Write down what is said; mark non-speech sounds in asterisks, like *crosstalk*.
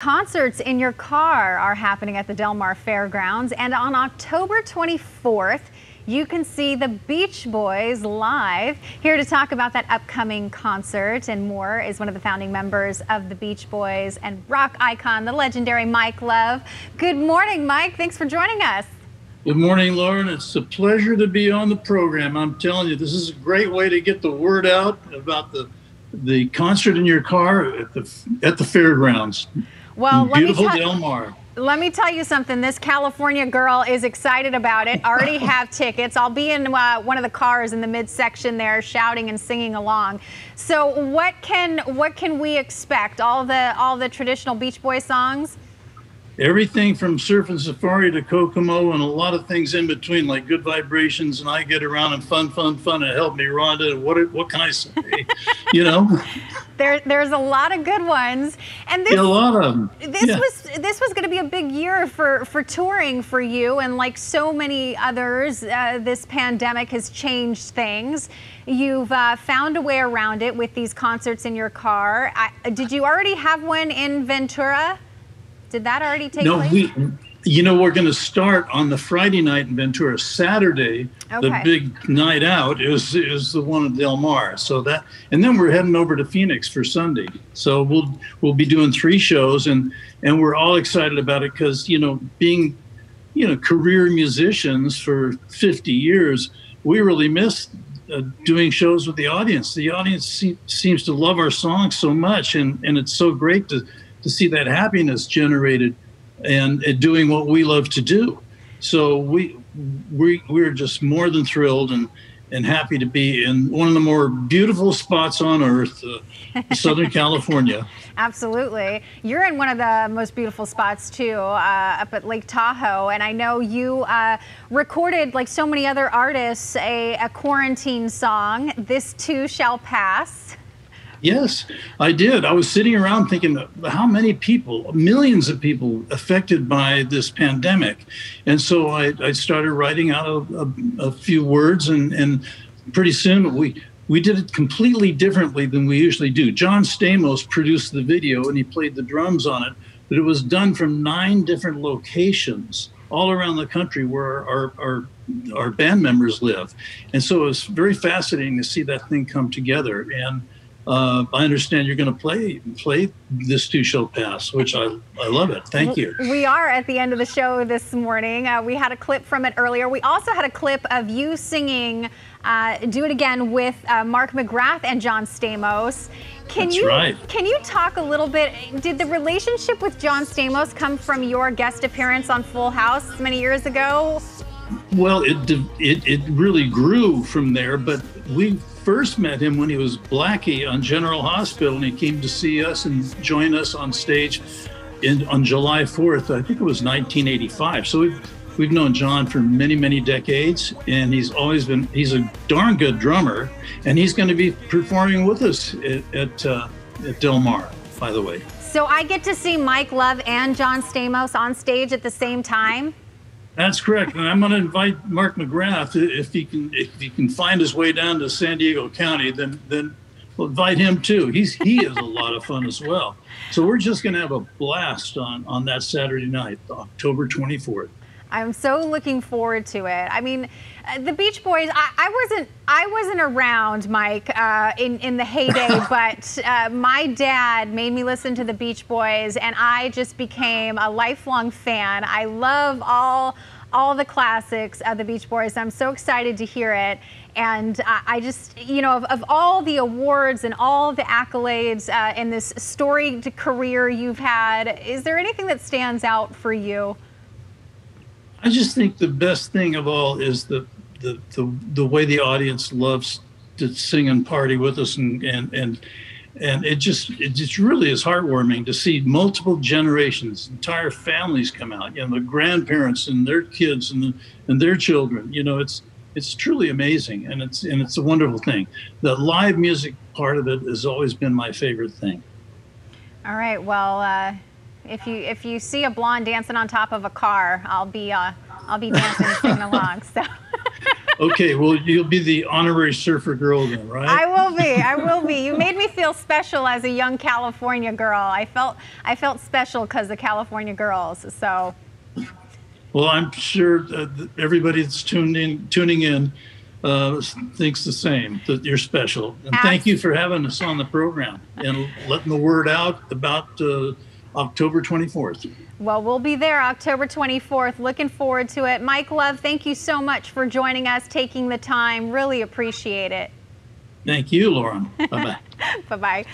Concerts in your car are happening at the Del Mar Fairgrounds, and on October 24th, you can see the Beach Boys live. Here to talk about that upcoming concert and more is one of the founding members of the Beach Boys and rock icon, the legendary Mike Love. Good morning, Mike. Thanks for joining us. Good morning, Lauren. It's a pleasure to be on the program. I'm telling you, this is a great way to get the word out about the the concert in your car at the at the fairgrounds. Well, beautiful let me Mar. Let me tell you something. This California girl is excited about it. Already *laughs* have tickets. I'll be in uh, one of the cars in the midsection there, shouting and singing along. So, what can what can we expect? All the all the traditional Beach Boy songs everything from surfing safari to Kokomo and a lot of things in between, like good vibrations and I get around and fun, fun, fun and help me, Rhonda. What what can I say? *laughs* you know, there there's a lot of good ones, and this yeah, a lot of them. This yeah. was this was going to be a big year for for touring for you, and like so many others, uh, this pandemic has changed things. You've uh, found a way around it with these concerts in your car. I, did you already have one in Ventura? Did that already take no, place? we, you know, we're going to start on the Friday night in Ventura. Saturday, okay. the big night out is is the one at Del Mar. So that, and then we're heading over to Phoenix for Sunday. So we'll we'll be doing three shows, and and we're all excited about it because you know, being you know career musicians for 50 years, we really miss uh, doing shows with the audience. The audience se- seems to love our songs so much, and and it's so great to to see that happiness generated and, and doing what we love to do. So we we we're just more than thrilled and and happy to be in one of the more beautiful spots on earth, uh, *laughs* Southern California. Absolutely. You're in one of the most beautiful spots too, uh, up at Lake Tahoe. And I know you uh, recorded, like so many other artists, a, a quarantine song, This Too Shall Pass. Yes, I did. I was sitting around thinking, how many people, millions of people affected by this pandemic. And so I, I started writing out a, a, a, few words, and, and pretty soon we, we did it completely differently than we usually do. John Stamos produced the video and he played the drums on it, but it was done from nine different locations all around the country where our, our, our band members live. And so it was very fascinating to see that thing come together. And uh, I understand you're going to play play this too shall pass, which I I love it. Thank you. We are at the end of the show this morning. Uh, we had a clip from it earlier. We also had a clip of you singing uh, "Do It Again" with uh, Mark McGrath and John Stamos. Can That's you right. can you talk a little bit? Did the relationship with John Stamos come from your guest appearance on Full House many years ago? Well, it it it really grew from there, but we first met him when he was Blackie on General Hospital, and he came to see us and join us on stage in, on July 4th. I think it was 1985. So we've, we've known John for many, many decades, and he's always been, he's a darn good drummer, and he's going to be performing with us at, at, uh, at Del Mar, by the way. So I get to see Mike Love and John Stamos on stage at the same time? That's correct, and I'm going to invite Mark McGrath if he can if he can find his way down to San Diego County. Then then we'll invite him too. He's he is a lot of fun as well. So we're just going to have a blast on on that Saturday night, October 24th. I'm so looking forward to it. I mean, uh, the Beach Boys. I, I wasn't. I wasn't around, Mike, uh, in in the heyday, *laughs* but uh, my dad made me listen to the Beach Boys, and I just became a lifelong fan. I love all all the classics of the Beach Boys. I'm so excited to hear it. And I, I just, you know, of, of, all the awards and all the accolades uh, in this storied career you've had, is there anything that stands out for you? I just think the best thing of all is the the the, the way the audience loves to sing and party with us and and and and it just it just really is heartwarming to see multiple generations entire families come out you know the grandparents and their kids and the, and their children you know it's it's truly amazing and it's and it's a wonderful thing. The live music part of it has always been my favorite thing. All right well uh, if you if you see a blonde dancing on top of a car i'll be uh, i'll be dancing singing along so *laughs* Okay, well, you'll be the honorary surfer girl then, right? I will be. I will be. You made me feel special as a young California girl. I felt I felt special because of California girls. So. Well, I'm sure everybody that's tuned in, tuning in, uh, thinks the same that you're special. And thank you for having us on the program and letting the word out about uh, October 24th. Well, we'll be there October 24th. Looking forward to it. Mike Love, thank you so much for joining us, taking the time. Really appreciate it. Thank you, Lauren. Bye bye. bye bye.